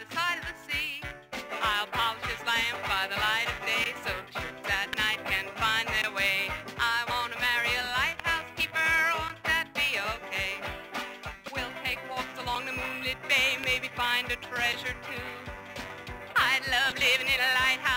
the side of the sea. I'll polish his lamp by the light of day so ships at night can find their way. I want to marry a lighthouse keeper, won't that be okay? We'll take walks along the moonlit bay, maybe find a treasure too. I'd love living in a lighthouse.